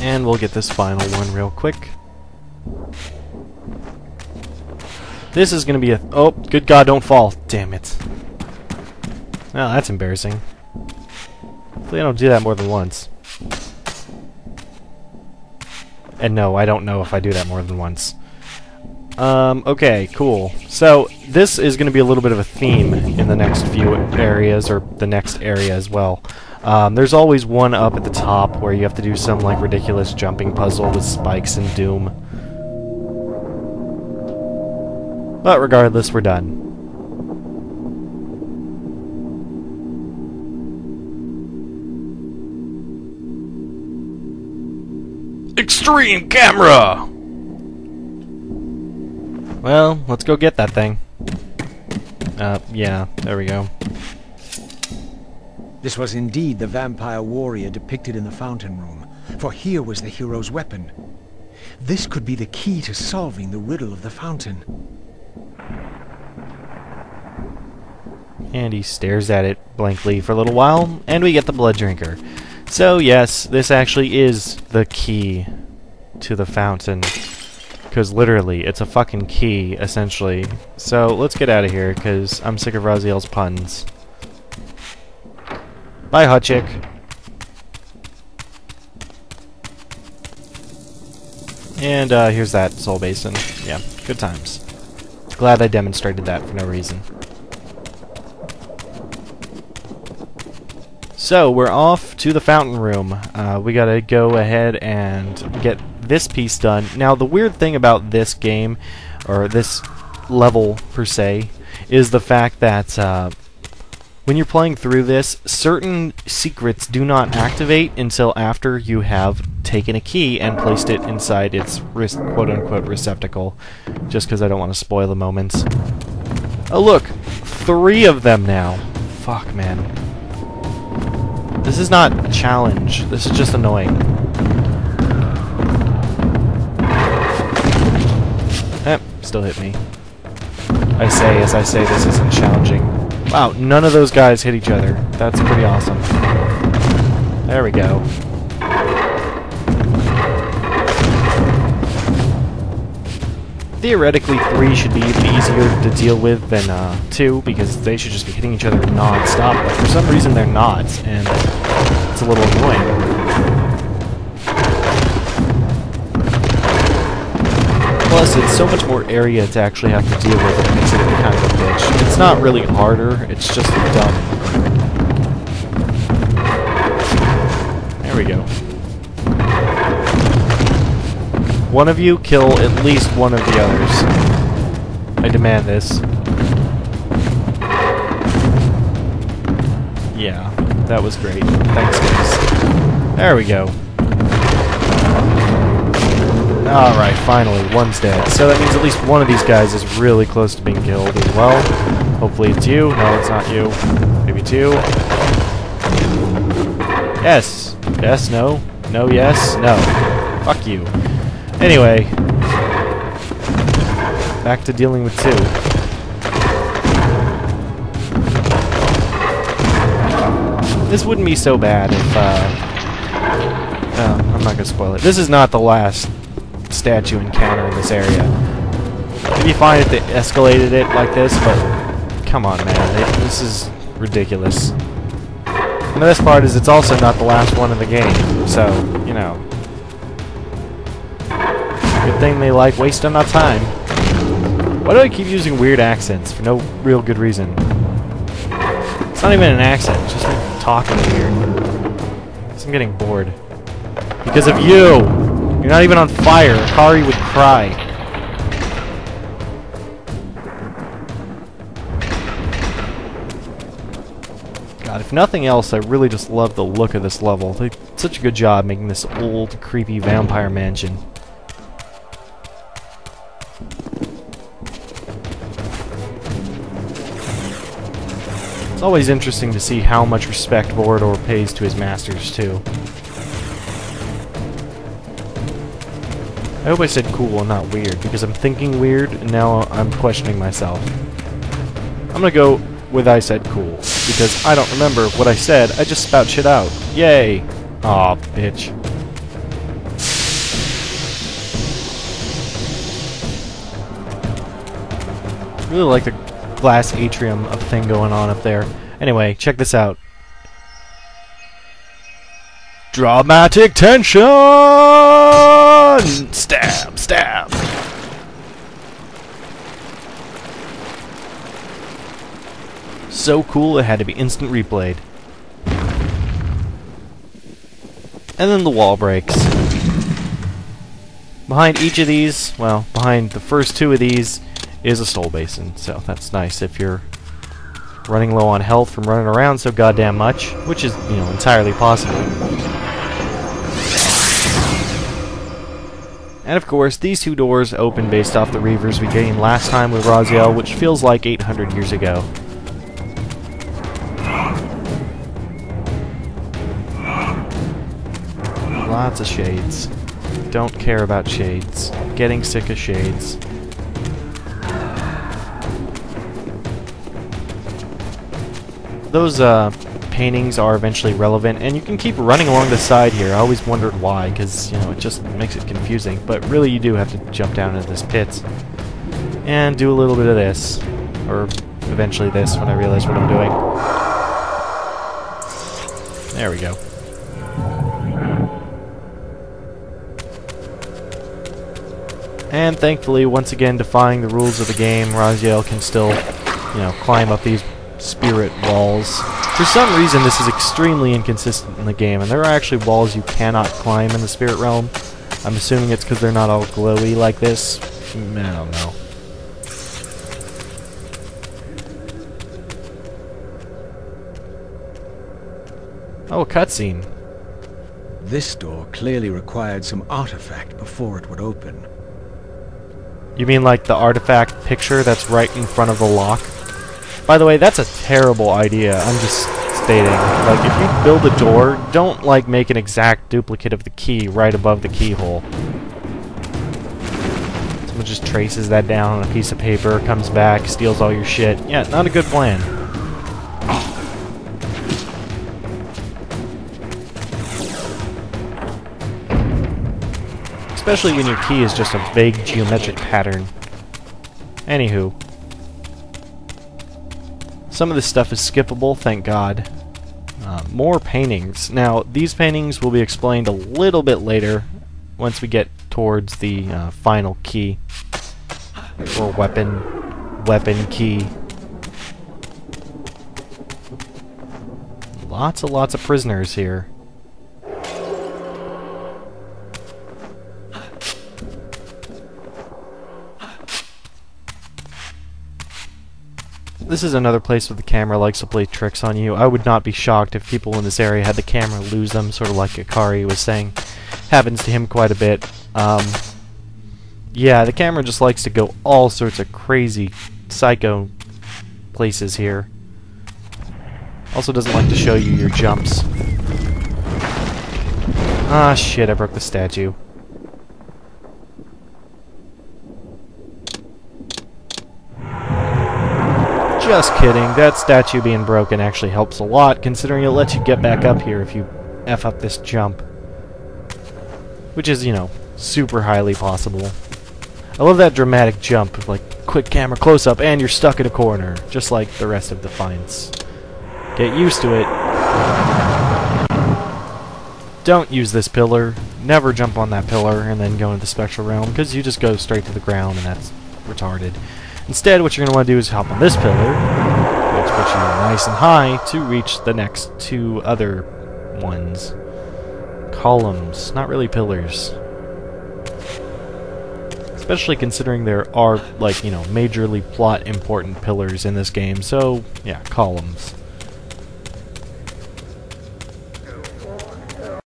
And we'll get this final one real quick. This is gonna be a... Oh, good God, don't fall. Damn it. Well, that's embarrassing. Hopefully I don't do that more than once. And no, I don't know if I do that more than once. Um, okay, cool. So, this is going to be a little bit of a theme in the next few areas, or the next area as well. Um, there's always one up at the top where you have to do some, like, ridiculous jumping puzzle with spikes and doom. But regardless, we're done. Extreme camera! Well, let's go get that thing. Uh, yeah, there we go. This was indeed the vampire warrior depicted in the fountain room, for here was the hero's weapon. This could be the key to solving the riddle of the fountain. And he stares at it blankly for a little while, and we get the blood drinker. So yes, this actually is the key to the fountain. Because literally, it's a fucking key, essentially. So let's get out of here, because I'm sick of Raziel's puns. Bye, hot chick. And uh, here's that soul basin. Yeah, good times. Glad I demonstrated that for no reason. So, we're off to the fountain room. Uh, we gotta go ahead and get this piece done. Now, the weird thing about this game, or this level per se, is the fact that uh, when you're playing through this, certain secrets do not activate until after you have taken a key and placed it inside its quote-unquote receptacle, just because I don't want to spoil the moments. Oh look! Three of them now! Fuck, man. This is not a challenge. This is just annoying. Eh, still hit me. I say as I say this isn't challenging. Wow, none of those guys hit each other. That's pretty awesome. There we go. Theoretically, three should be even easier to deal with than uh, two, because they should just be hitting each other non-stop, but for some reason they're not, and it's a little annoying. Plus, it's so much more area to actually have to deal with it makes it kind of a bitch. It's not really harder, it's just dumb. There we go. One of you kill at least one of the others. I demand this. Yeah, that was great. Thanks, guys. There we go. Alright, finally, one's dead. So that means at least one of these guys is really close to being killed as well. Hopefully it's you. No, it's not you. Maybe two. Yes. Yes, no. No, yes, no. Fuck you. Anyway. Back to dealing with two. This wouldn't be so bad if, uh... No, I'm not gonna spoil it. This is not the last statue encounter in this area. It'd be fine if they escalated it like this, but come on, man. This is ridiculous. And the best part is it's also not the last one in the game, so, you know. Good thing they like wasting our time. Why do I keep using weird accents for no real good reason? It's not even an accent, it's just talking weird. I'm getting bored. Because of you! You're not even on fire. Kari would cry. God, if nothing else, I really just love the look of this level. They did such a good job making this old, creepy vampire mansion. It's always interesting to see how much respect Vorador pays to his masters, too. I hope I said cool and not weird, because I'm thinking weird, and now I'm questioning myself. I'm gonna go with I said cool, because I don't remember what I said, I just spout shit out. Yay! Aw, bitch. Really like the glass atrium of thing going on up there. Anyway, check this out. Dramatic tension! Stab, stab. So cool it had to be instant replayed. And then the wall breaks. Behind each of these, well, behind the first two of these, is a soul basin, so that's nice if you're running low on health from running around so goddamn much, which is, you know, entirely possible. And of course, these two doors open based off the Reavers we gained last time with Raziel, which feels like 800 years ago. Lots of shades. Don't care about shades. Getting sick of shades. Those uh, paintings are eventually relevant, and you can keep running along the side here. I always wondered why, because you know it just makes it confusing. But really, you do have to jump down into this pit and do a little bit of this, or eventually this when I realize what I'm doing. There we go. And thankfully, once again, defying the rules of the game, Raziel can still, you know, climb up these spirit walls. For some reason, this is extremely inconsistent in the game, and there are actually walls you cannot climb in the spirit realm. I'm assuming it's because they're not all glowy like this. Mm, I don't know. Oh, a cutscene. This door clearly required some artifact before it would open. You mean like the artifact picture that's right in front of the lock? By the way, that's a terrible idea. I'm just stating. Like, if you build a door, don't, like, make an exact duplicate of the key right above the keyhole. Someone just traces that down on a piece of paper, comes back, steals all your shit. Yeah, not a good plan. Especially when your key is just a vague geometric pattern. Anywho. Some of this stuff is skippable, thank God. Uh, more paintings. Now, these paintings will be explained a little bit later, once we get towards the uh, final key. Or weapon, weapon key. Lots and lots of prisoners here. This is another place where the camera likes to play tricks on you. I would not be shocked if people in this area had the camera lose them, sort of like Akari was saying. Happens to him quite a bit. Um, yeah, the camera just likes to go all sorts of crazy, psycho places here. Also doesn't like to show you your jumps. Ah, shit, I broke the statue. Just kidding. That statue being broken actually helps a lot, considering it lets you get back up here if you F up this jump. Which is, you know, super highly possible. I love that dramatic jump, like, quick camera close-up, and you're stuck in a corner, just like the rest of Defiance. Get used to it. Don't use this pillar. Never jump on that pillar and then go into the spectral realm, because you just go straight to the ground, and that's retarded. Instead, what you're going to want to do is hop on this pillar, which puts you nice and high to reach the next two other ones. Columns, not really pillars. Especially considering there are, like, you know, majorly plot important pillars in this game, so, yeah, columns.